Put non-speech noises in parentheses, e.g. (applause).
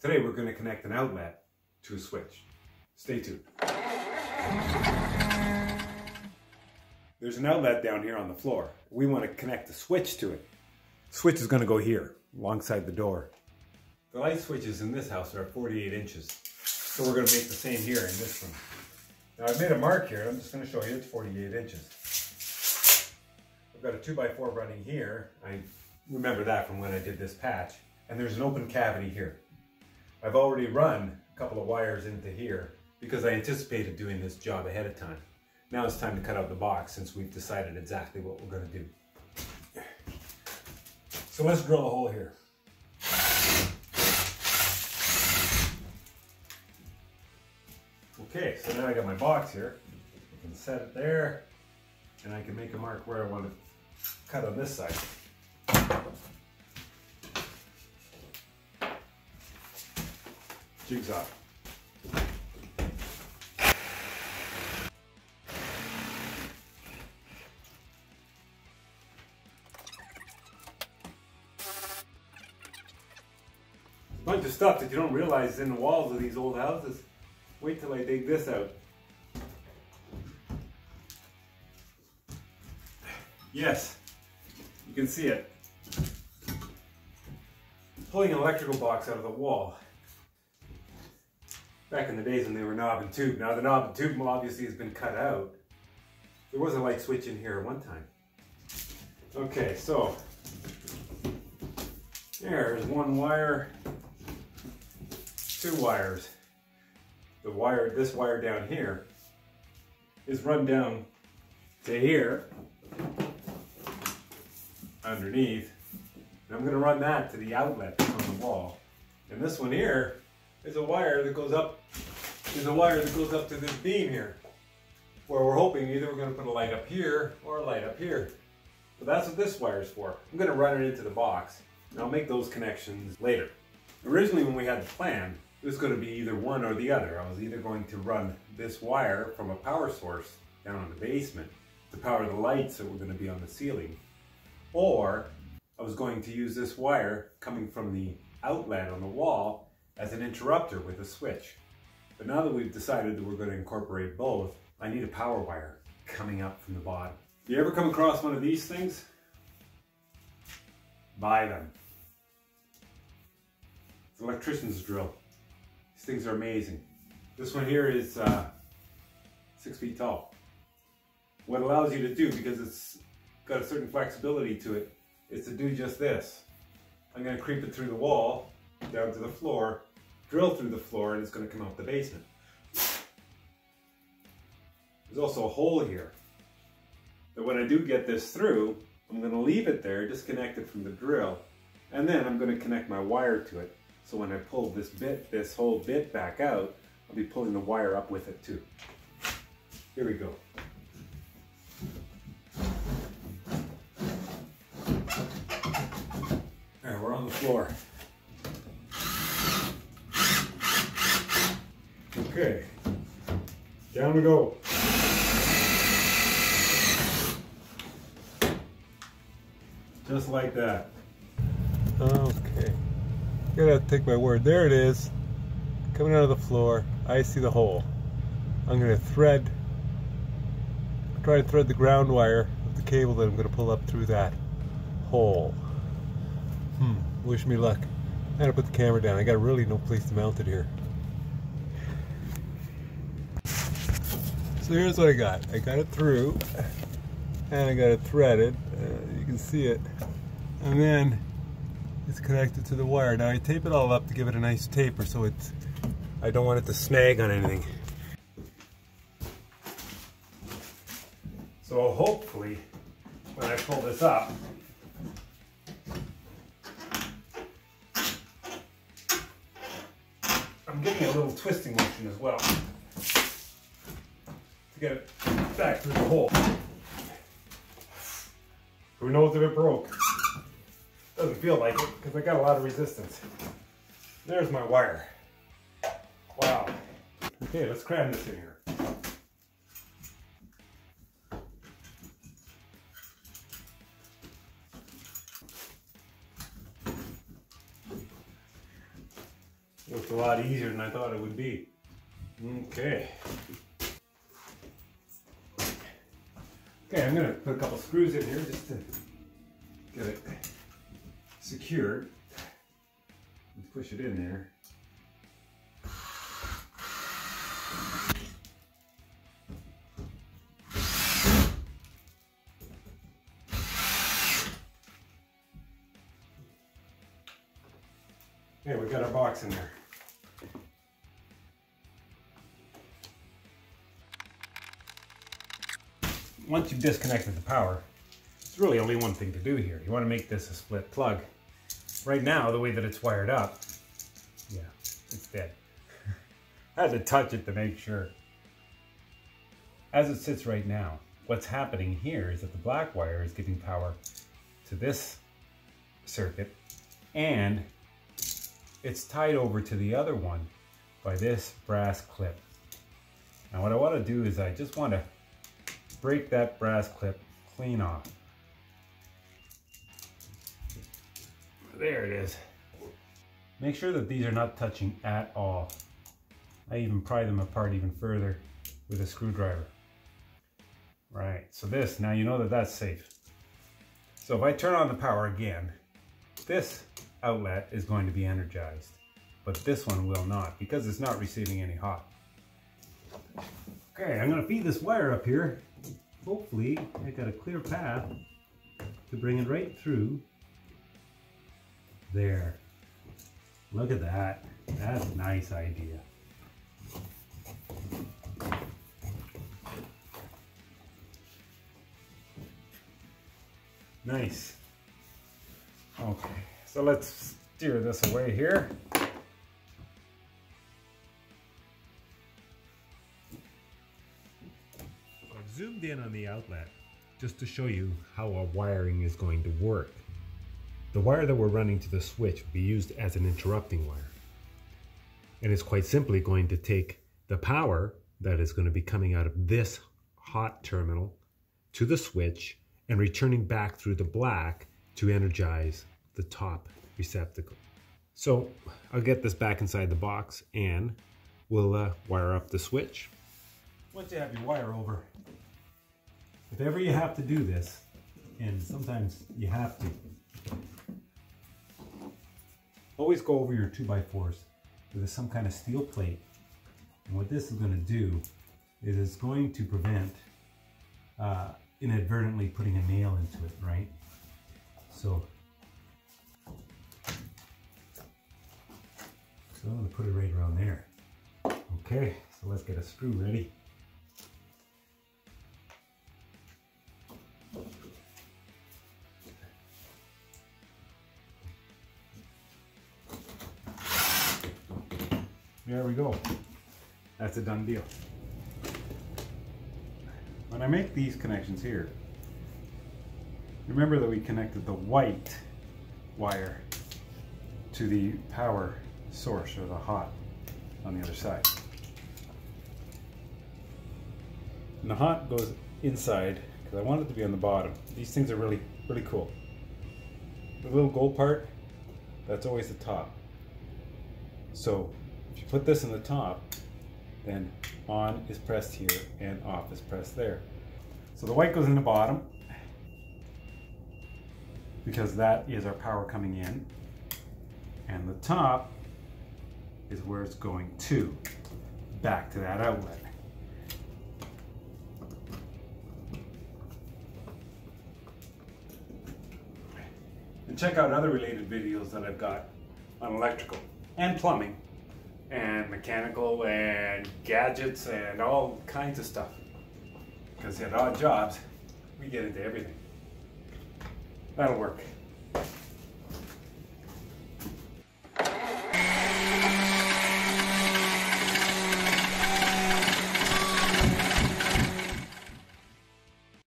Today we're going to connect an outlet to a switch. Stay tuned. There's an outlet down here on the floor. We want to connect the switch to it. Switch is going to go here, alongside the door. The light switches in this house are 48 inches. So we're going to make the same here in this room. Now I've made a mark here. I'm just going to show you it's 48 inches. I've got a 2x4 running here. I remember that from when I did this patch. And there's an open cavity here. I've already run a couple of wires into here because I anticipated doing this job ahead of time. Now it's time to cut out the box since we've decided exactly what we're going to do. So let's drill a hole here. Okay, so now I got my box here. I can set it there and I can make a mark where I want to cut on this side. Jigsaw. bunch of stuff that you don't realize is in the walls of these old houses. Wait till I dig this out. Yes, you can see it. Pulling an electrical box out of the wall. Back in the days when they were knob and tube. Now the knob and tube obviously has been cut out. There was a light switch in here at one time. Okay, so there's one wire two wires. The wire, this wire down here, is run down to here, underneath, and I'm gonna run that to the outlet on the wall. And this one here is a wire that goes up, is a wire that goes up to this beam here, where we're hoping either we're gonna put a light up here or a light up here. But that's what this wire is for. I'm gonna run it into the box, and I'll make those connections later. Originally when we had the plan, it was going to be either one or the other. I was either going to run this wire from a power source down in the basement to power the lights that were going to be on the ceiling, or I was going to use this wire coming from the outlet on the wall as an interrupter with a switch. But now that we've decided that we're going to incorporate both, I need a power wire coming up from the bottom. You ever come across one of these things? Buy them. It's an electrician's drill. These things are amazing. This one here is uh, six feet tall. What allows you to do, because it's got a certain flexibility to it, is to do just this. I'm going to creep it through the wall, down to the floor, drill through the floor, and it's going to come out the basement. There's also a hole here. That when I do get this through, I'm going to leave it there, disconnect it from the drill, and then I'm going to connect my wire to it. So when I pull this bit, this whole bit back out, I'll be pulling the wire up with it too. Here we go. All right, we're on the floor. Okay, down we go. Just like that. Okay. Gotta take my word. There it is. Coming out of the floor. I see the hole. I'm gonna thread, try to thread the ground wire of the cable that I'm gonna pull up through that hole. Hmm, wish me luck. I gotta put the camera down. I got really no place to mount it here. So here's what I got. I got it through, and I got it threaded. Uh, you can see it. And then it's connected to the wire. Now I tape it all up to give it a nice taper so it's, I don't want it to snag on anything. So hopefully when I pull this up, I'm getting a little twisting motion as well get it back through the hole. Who knows if it broke? Doesn't feel like it because I got a lot of resistance. There's my wire. Wow. Okay, let's cram this in here. Looks a lot easier than I thought it would be. Okay. Okay, I'm gonna put a couple screws in here just to get it secured. Let's push it in there. Okay, we've got our box in there. Once you've disconnected the power, it's really only one thing to do here. You want to make this a split plug. Right now, the way that it's wired up, yeah, it's dead. (laughs) I had to touch it to make sure. As it sits right now, what's happening here is that the black wire is giving power to this circuit and it's tied over to the other one by this brass clip. Now what I want to do is I just want to break that brass clip clean off. There it is. Make sure that these are not touching at all. I even pry them apart even further with a screwdriver. Right, so this, now you know that that's safe. So if I turn on the power again, this outlet is going to be energized, but this one will not because it's not receiving any hot. Okay, I'm gonna feed this wire up here. Hopefully I got a clear path to bring it right through there. Look at that. That's a nice idea. Nice. Okay, so let's steer this away here. Zoomed in on the outlet just to show you how our wiring is going to work. The wire that we're running to the switch will be used as an interrupting wire. And it's quite simply going to take the power that is going to be coming out of this hot terminal to the switch and returning back through the black to energize the top receptacle. So I'll get this back inside the box and we'll uh, wire up the switch. Once you have your wire over, if ever you have to do this, and sometimes you have to, always go over your 2x4s with some kind of steel plate. And what this is going to do is it's going to prevent uh, inadvertently putting a nail into it, right? So, so I'm going to put it right around there. Okay, so let's get a screw ready. There we go. That's a done deal. When I make these connections here, remember that we connected the white wire to the power source or the hot on the other side. And the hot goes inside because I want it to be on the bottom. These things are really, really cool. The little gold part, that's always the top. So you put this in the top, then on is pressed here and off is pressed there. So the white goes in the bottom because that is our power coming in. And the top is where it's going to, back to that outlet. And check out other related videos that I've got on electrical and plumbing and mechanical and gadgets and all kinds of stuff. Because at odd jobs, we get into everything. That'll work.